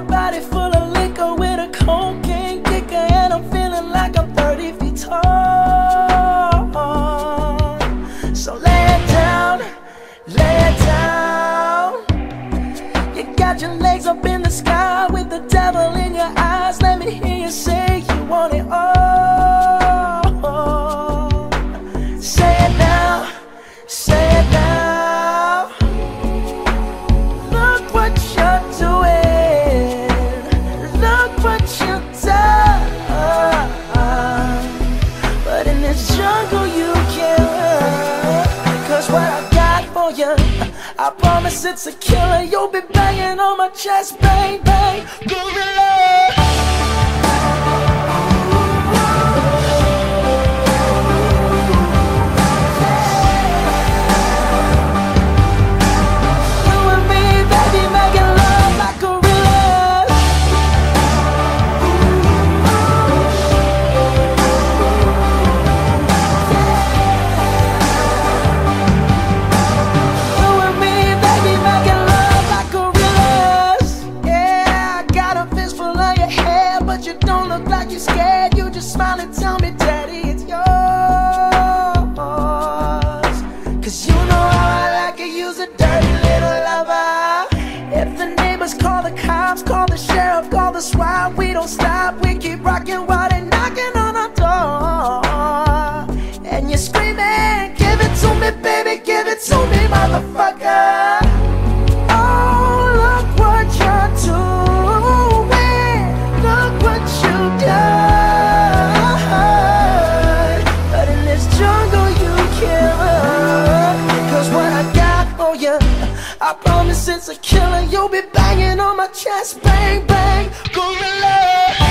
my body full of liquor with a cocaine kicker And I'm feeling like I'm 30 feet tall. So lay it down, lay it down. You got your legs up in the sky with the devil in your eyes. Let me hear you say you want it all. I promise it's a killer. You'll be banging on my chest, bang, bang, gorilla. And tell me, Daddy, it's yours. Cause you know how I like it, use a dirty little lover. If the neighbors call the cops, call the sheriff, call the SWAT, we don't stop. We keep rocking while I promise it's a killer. You'll be banging on my chest, bang, bang, gorilla.